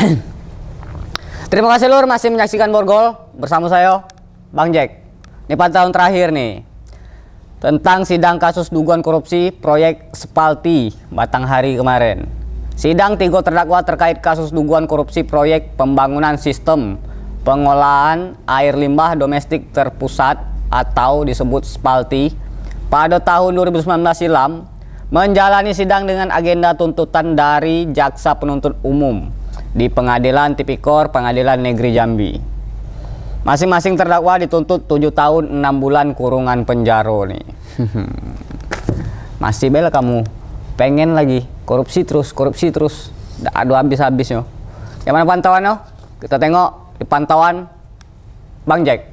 Terima kasih Lur masih menyaksikan Borgol bersama saya Bang Jack. Ini tahun terakhir nih tentang sidang kasus dugaan korupsi proyek Spalti Batanghari kemarin. Sidang tiga terdakwa terkait kasus dugaan korupsi proyek pembangunan sistem pengolahan air limbah domestik terpusat atau disebut Spalti pada tahun 2019 silam menjalani sidang dengan agenda tuntutan dari jaksa penuntut umum di Pengadilan Tipikor Pengadilan Negeri Jambi. Masing-masing terdakwa dituntut 7 tahun 6 bulan kurungan penjara nih. Masih bela kamu pengen lagi korupsi terus, korupsi terus. Aduh habis-habis yo. Pantauan? Kita tengok di pantauan Bang Jack.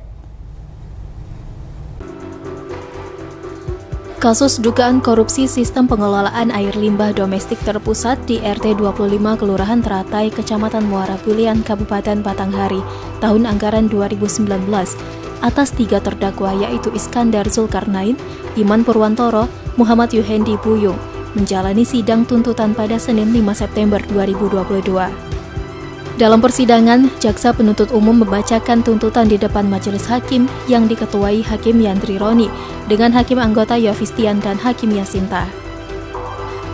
Kasus dugaan korupsi sistem pengelolaan air limbah domestik terpusat di RT 25 Kelurahan Teratai, Kecamatan Muara Pilihan, Kabupaten Batanghari, tahun anggaran 2019 atas tiga terdakwa yaitu Iskandar Zulkarnain, Iman Purwantoro, Muhammad Yuhendi Buyung menjalani sidang tuntutan pada Senin 5 September 2022. Dalam persidangan, jaksa penuntut umum membacakan tuntutan di depan majelis hakim yang diketuai Hakim Yandri Roni dengan hakim anggota Yofistian dan Hakim Yasinta.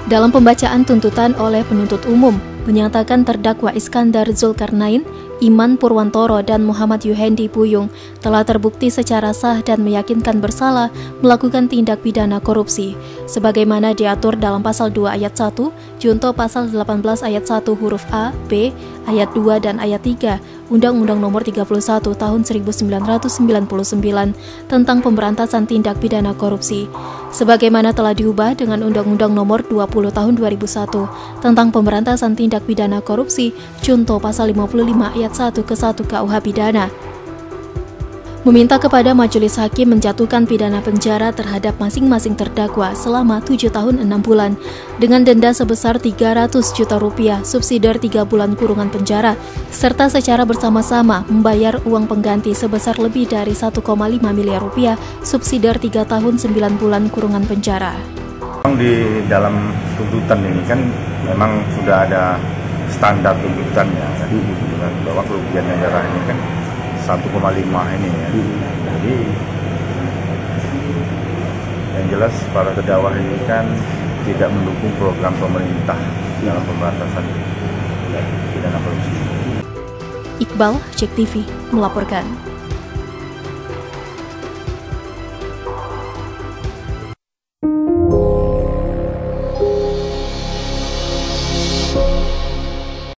Dalam pembacaan tuntutan oleh penuntut umum, menyatakan terdakwa Iskandar Zulkarnain Iman Purwantoro dan Muhammad Yuhendi Buyung telah terbukti secara sah dan meyakinkan bersalah melakukan tindak pidana korupsi sebagaimana diatur dalam pasal 2 ayat 1 junto pasal 18 ayat 1 huruf A, B, ayat 2 dan ayat 3 Undang-Undang Nomor 31 Tahun 1999 tentang pemberantasan tindak pidana korupsi sebagaimana telah diubah dengan Undang-Undang Nomor 20 Tahun 2001 tentang pemberantasan tindak pidana korupsi junto pasal 55 ayat 1 ke 1 KUH pidana meminta kepada majelis hakim menjatuhkan pidana penjara terhadap masing-masing terdakwa selama 7 tahun 6 bulan dengan denda sebesar 300 juta rupiah subsidi 3 bulan kurungan penjara serta secara bersama-sama membayar uang pengganti sebesar lebih dari 1,5 miliar rupiah subsidi 3 tahun 9 bulan kurungan penjara. Di dalam tuntutan ini kan memang sudah ada standar tuntutannya kan, bahwa kerugian negara ini kan 1,5 ini ya. Jadi yang jelas para terdakwa ini kan tidak mendukung program pemerintah dalam pemberantasan pidana korupsi. Iqbal, Cek TV, melaporkan.